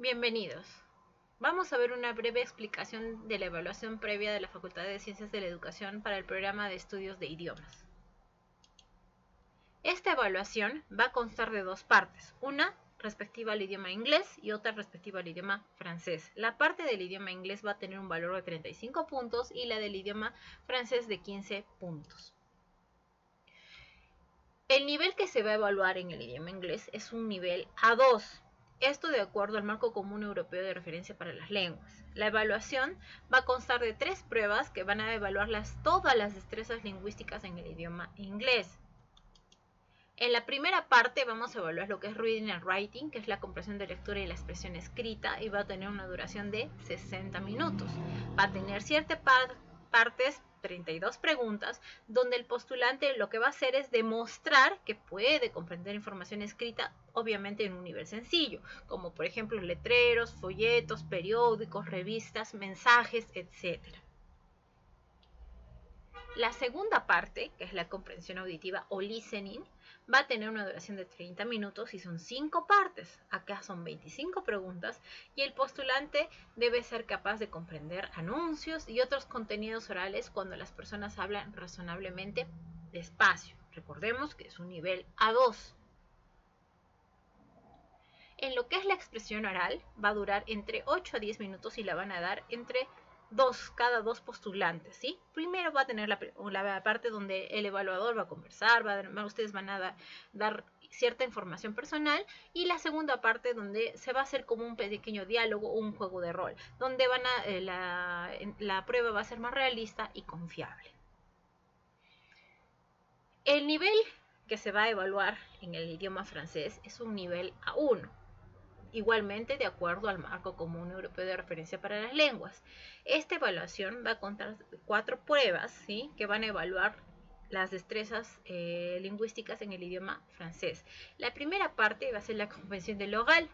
Bienvenidos. Vamos a ver una breve explicación de la evaluación previa de la Facultad de Ciencias de la Educación para el programa de estudios de idiomas. Esta evaluación va a constar de dos partes, una respectiva al idioma inglés y otra respectiva al idioma francés. La parte del idioma inglés va a tener un valor de 35 puntos y la del idioma francés de 15 puntos. El nivel que se va a evaluar en el idioma inglés es un nivel A2. Esto de acuerdo al marco común europeo de referencia para las lenguas. La evaluación va a constar de tres pruebas que van a evaluar todas las destrezas lingüísticas en el idioma inglés. En la primera parte vamos a evaluar lo que es reading and writing, que es la comprensión de lectura y la expresión escrita, y va a tener una duración de 60 minutos. Va a tener ciertas partes 32 preguntas, donde el postulante lo que va a hacer es demostrar que puede comprender información escrita, obviamente en un nivel sencillo, como por ejemplo letreros, folletos, periódicos, revistas, mensajes, etc. La segunda parte, que es la comprensión auditiva o listening, va a tener una duración de 30 minutos y son 5 partes. Acá son 25 preguntas y el postulante debe ser capaz de comprender anuncios y otros contenidos orales cuando las personas hablan razonablemente despacio. Recordemos que es un nivel A2. En lo que es la expresión oral, va a durar entre 8 a 10 minutos y la van a dar entre dos, cada dos postulantes, ¿sí? Primero va a tener la, parte donde el evaluador va a conversar, va ustedes van a dar cierta información personal y la segunda parte donde se va a hacer como un pequeño diálogo o un juego de rol, donde van a, eh, la, la prueba va a ser más realista y confiable. El nivel que se va a evaluar en el idioma francés es un nivel A1 igualmente de acuerdo al marco común europeo de referencia para las lenguas. Esta evaluación va a contar cuatro pruebas ¿sí? que van a evaluar las destrezas eh, lingüísticas en el idioma francés. La primera parte va a ser la comprensión del oral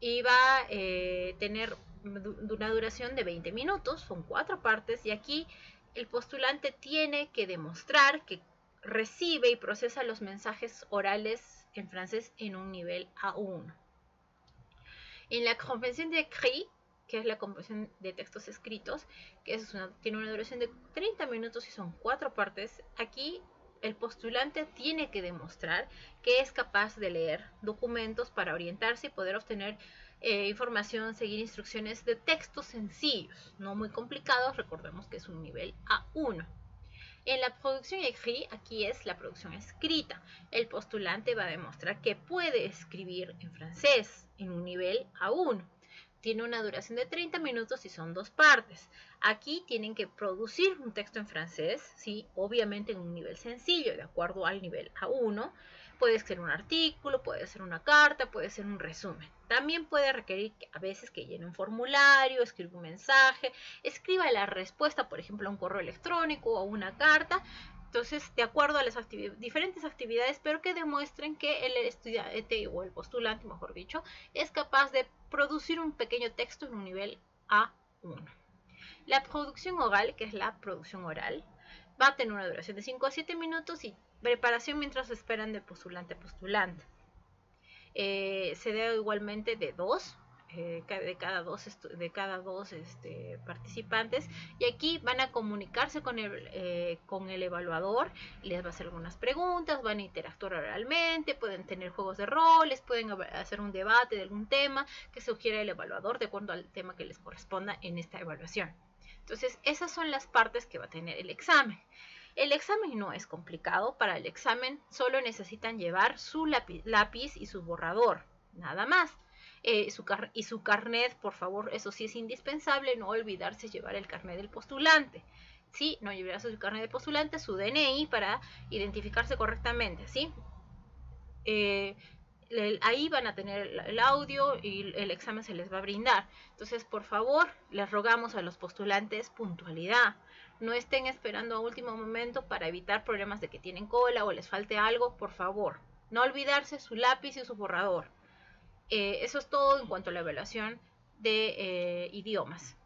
y va a eh, tener una duración de 20 minutos, son cuatro partes y aquí el postulante tiene que demostrar que recibe y procesa los mensajes orales en francés en un nivel A1. En la comprensión de écrit, que es la comprensión de textos escritos, que tiene una duración de 30 minutos y son cuatro partes, aquí el postulante tiene que demostrar que es capaz de leer documentos para orientarse y poder obtener eh, información, seguir instrucciones de textos sencillos, no muy complicados, recordemos que es un nivel A1. En la producción écrit, aquí es la producción escrita. El postulante va a demostrar que puede escribir en francés en un nivel A1. Tiene una duración de 30 minutos y son dos partes. Aquí tienen que producir un texto en francés, ¿sí? obviamente en un nivel sencillo, de acuerdo al nivel A1. Puede ser un artículo, puede ser una carta, puede ser un resumen. También puede requerir a veces que llene un formulario, escriba un mensaje, escriba la respuesta, por ejemplo, a un correo electrónico o a una carta. Entonces, de acuerdo a las diferentes actividades, pero que demuestren que el estudiante o el postulante, mejor dicho, es capaz de producir un pequeño texto en un nivel A1. La producción oral, que es la producción oral, va a tener una duración de 5 a 7 minutos y preparación mientras esperan de postulante a postulante. Eh, se da igualmente de dos, eh, de cada dos, de cada dos este, participantes y aquí van a comunicarse con el, eh, con el evaluador, les va a hacer algunas preguntas, van a interactuar oralmente, pueden tener juegos de roles, pueden hacer un debate de algún tema que sugiera el evaluador de acuerdo al tema que les corresponda en esta evaluación. Entonces, esas son las partes que va a tener el examen. El examen no es complicado, para el examen solo necesitan llevar su lápiz, y su borrador, nada más. Eh, y su carnet, por favor, eso sí es indispensable, no olvidarse llevar el carnet del postulante. Sí, no llevar su carnet de postulante, su DNI para identificarse correctamente, ¿sí? Eh, ahí van a tener el audio y el examen se les va a brindar. Entonces, por favor, les rogamos a los postulantes puntualidad. No estén esperando a último momento para evitar problemas de que tienen cola o les falte algo, por favor. No olvidarse su lápiz y su borrador. Eh, eso es todo en cuanto a la evaluación de eh, idiomas.